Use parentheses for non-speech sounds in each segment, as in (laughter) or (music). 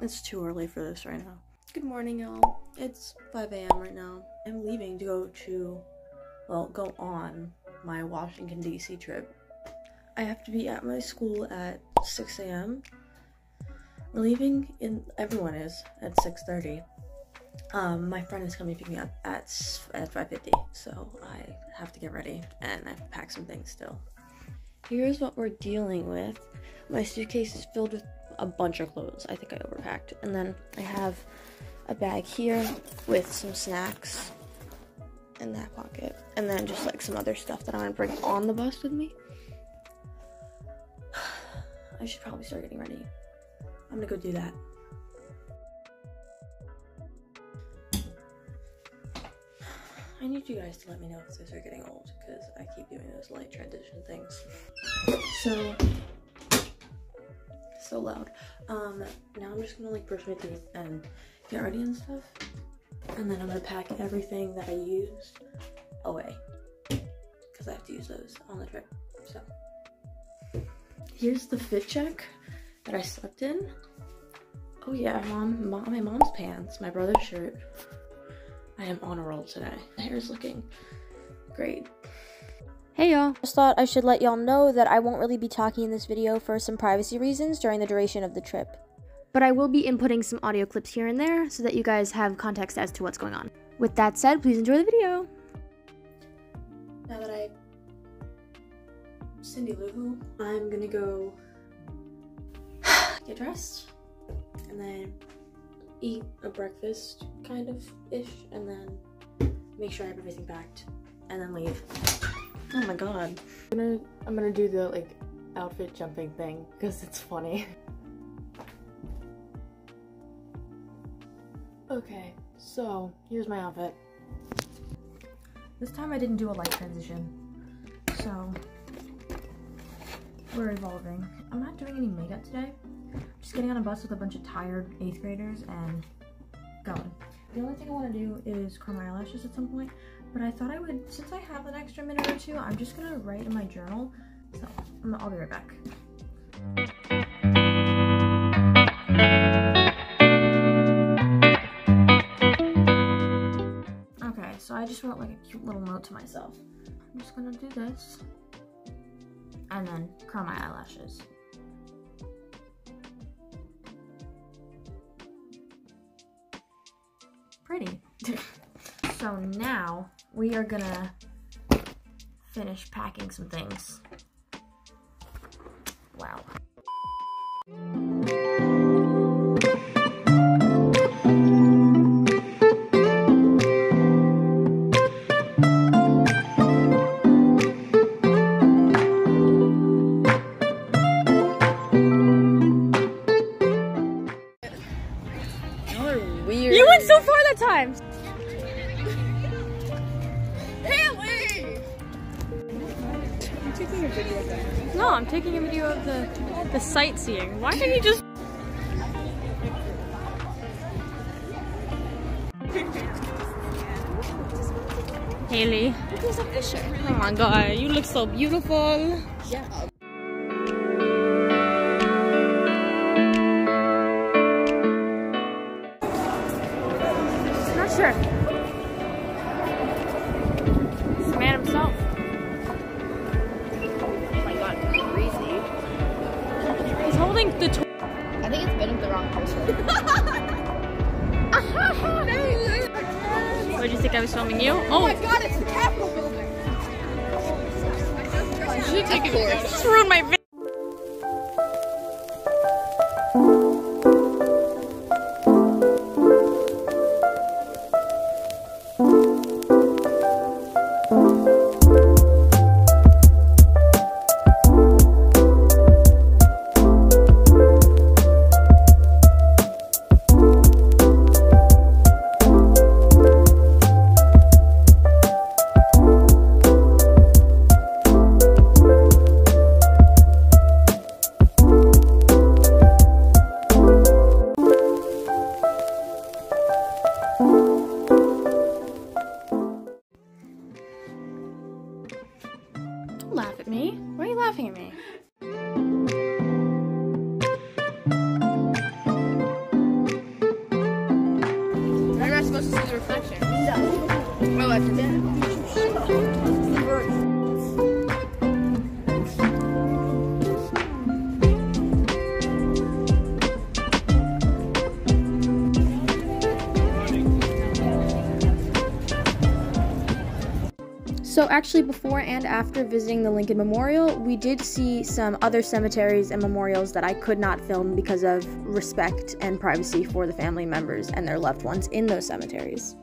It's too early for this right now. Good morning, y'all. It's 5 a.m. right now. I'm leaving to go to, well, go on my Washington, D.C. trip. I have to be at my school at 6 a.m. Leaving in, everyone is, at 6.30. Um, my friend is coming to pick me up at, at 5.50, so I have to get ready, and I have to pack some things still. Here's what we're dealing with. My suitcase is filled with a bunch of clothes. I think I overpacked. And then I have a bag here with some snacks in that pocket. And then just like some other stuff that I want to bring on the bus with me. (sighs) I should probably start getting ready. I'm gonna go do that. I need you guys to let me know if those are getting old because I keep doing those light transition things. So so loud. Um, now I'm just gonna like brush my teeth and get ready and stuff. And then I'm gonna pack everything that I used away. Because I have to use those on the trip. So here's the fit check that I slept in. Oh yeah, mom, mom my mom's pants, my brother's shirt. I am on a roll today. My hair is looking great. Hey y'all, just thought I should let y'all know that I won't really be talking in this video for some privacy reasons during the duration of the trip. But I will be inputting some audio clips here and there so that you guys have context as to what's going on. With that said, please enjoy the video. Now that I Cindy Lou Who, I'm gonna go get dressed and then eat a breakfast kind of ish and then make sure I have everything packed and then leave. Oh my god. I'm gonna I'm gonna do the like outfit jumping thing because it's funny. okay, so here's my outfit. This time I didn't do a light transition, so we're evolving. I'm not doing any makeup today. Just getting on a bus with a bunch of tired 8th graders and going. The only thing I want to do is curl my eyelashes at some point, but I thought I would, since I have an extra minute or two, I'm just gonna write in my journal. So I'll be right back. Okay, so I just wrote like a cute little note to myself. I'm just gonna do this and then curl my eyelashes. (laughs) So now we are gonna finish packing some things. Wow. Sightseeing. Why can't you just Haley. Oh my god, you look so beautiful. Yeah. The. I think it's been with the wrong person. What did you think I was filming you? Oh, oh my god, it's the Capitol building! I should take a just ruined my video. So, actually, before and after visiting the Lincoln Memorial, we did see some other cemeteries and memorials that I could not film because of respect and privacy for the family members and their loved ones in those cemeteries.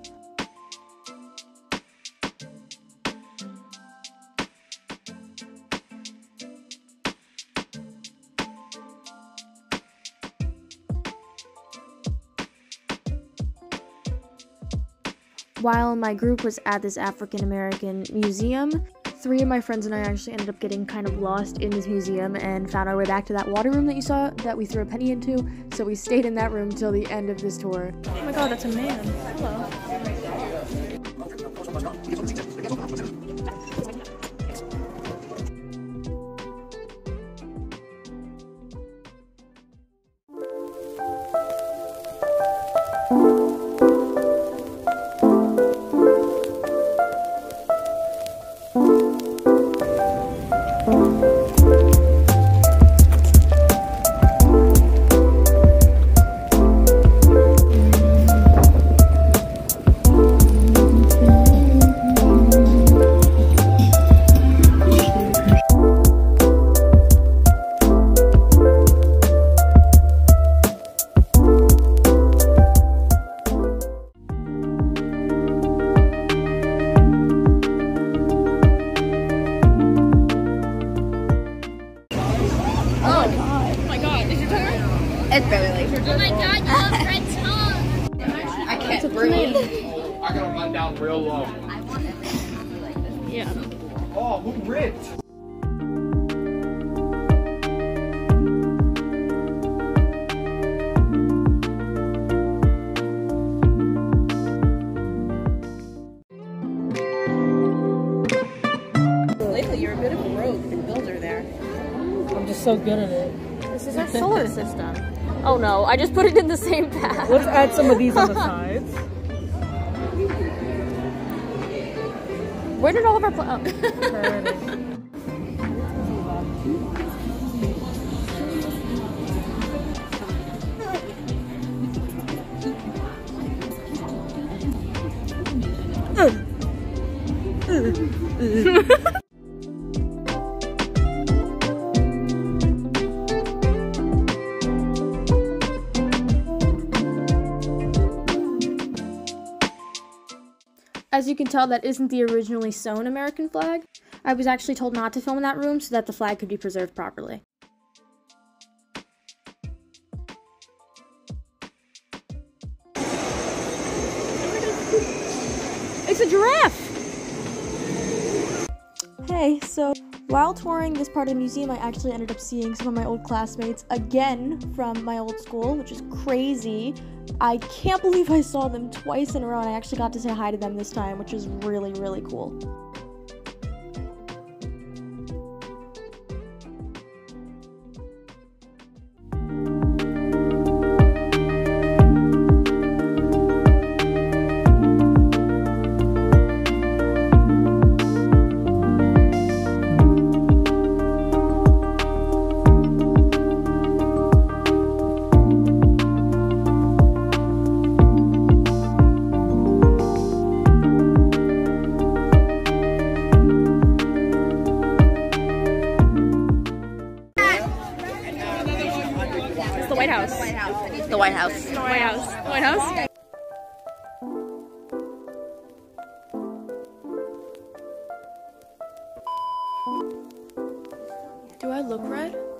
While my group was at this African American museum, three of my friends and I actually ended up getting kind of lost in this museum and found our way back to that water room that you saw that we threw a penny into. So we stayed in that room till the end of this tour. Oh my god, that's a man. Hello. It's barely. Oh my god, you have red tongue. I can't breathe. I gotta run down real low. Yeah. Oh, who ripped? Lately, you're a bit of a rogue builder there. I'm just so good at it. This is our solar system. Oh no, I just put it in the same path. Let's add some of these on the (laughs) sides. Where did all of our oh. (laughs) (laughs) As you can tell, that isn't the originally sewn American flag. I was actually told not to film in that room so that the flag could be preserved properly. It's a giraffe! Hey, so while touring this part of the museum, I actually ended up seeing some of my old classmates again from my old school, which is crazy. I can't believe I saw them twice in a row, and I actually got to say hi to them this time, which is really, really cool.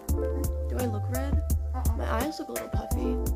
Do I look red? Uh-uh. My eyes look a little puffy.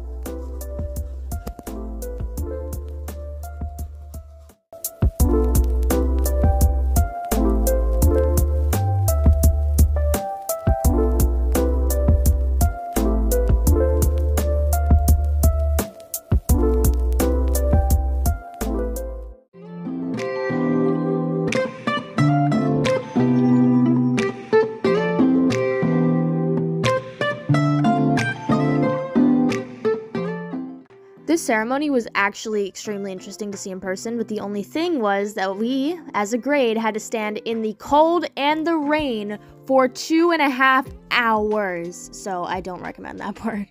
This ceremony was actually extremely interesting to see in person, but the only thing was that we, as a grade, had to stand in the cold and the rain for two and a half hours. So I don't recommend that (laughs) part.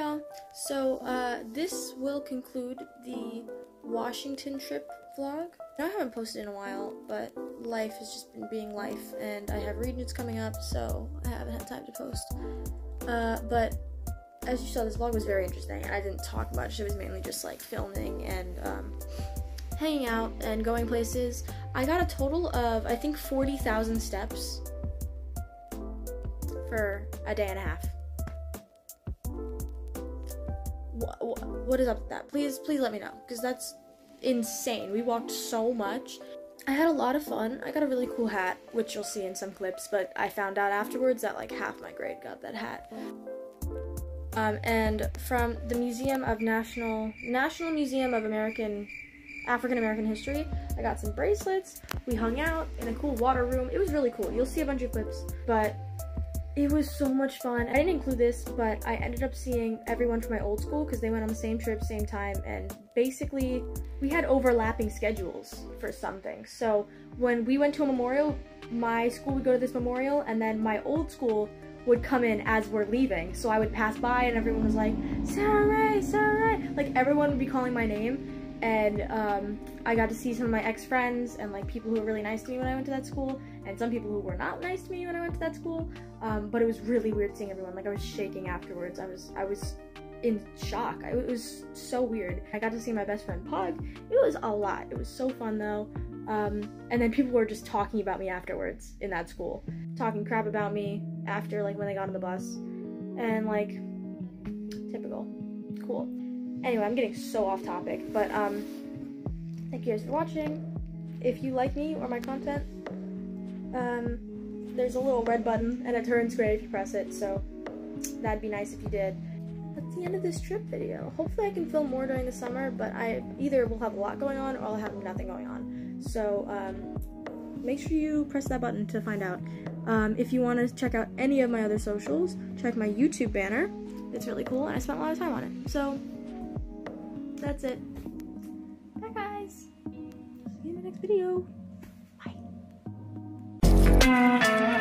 Y'all. So uh, this will conclude the Washington trip vlog. I haven't posted in a while, but life has just been being life, and I have read Regents coming up, so I haven't had time to post. Uh, but as you saw, this vlog was very interesting, I didn't talk much. It was mainly just like filming and um, hanging out and going places. I got a total of I think forty thousand steps for a day and a half. Wh- wh- what is up with that? Please, please let me know because that's insane. We walked so much. I had a lot of fun. I got a really cool hat, which you'll see in some clips, but I found out afterwards that like half my grade got that hat. Um, and from the Museum of National National Museum of American African American History, I got some bracelets. We hung out in a cool water room. It was really cool. You'll see a bunch of clips, but it was so much fun. I didn't include this, but I ended up seeing everyone from my old school because they went on the same trip, same time, and basically we had overlapping schedules for something. So when we went to a memorial, my school would go to this memorial, and then my old school would come in as we're leaving. So I would pass by, and everyone was like, Sara Ray, Sara Ray. Like everyone would be calling my name. And um, I got to see some of my ex-friends and like people who were really nice to me when I went to that school, and some people who were not nice to me when I went to that school. Um, but it was really weird seeing everyone. Like I was shaking afterwards. I was I was in shock. I, it was so weird. I got to see my best friend Pug. It was a lot. It was so fun though. Um, and then people were just talking about me afterwards in that school, talking crap about me after like when they got on the bus, and like typical. Cool. Anyway, I'm getting so off topic, but um, thank you guys for watching. If you like me or my content, um, there's a little red button and it turns gray if you press it, so that'd be nice if you did. That's the end of this trip video. Hopefully I can film more during the summer, but I either will have a lot going on or I'll have nothing going on. So um, make sure you press that button to find out. Um, if you want to check out any of my other socials, check my YouTube banner. It's really cool and I spent a lot of time on it. So that's it. Bye guys. See you in the next video. Bye.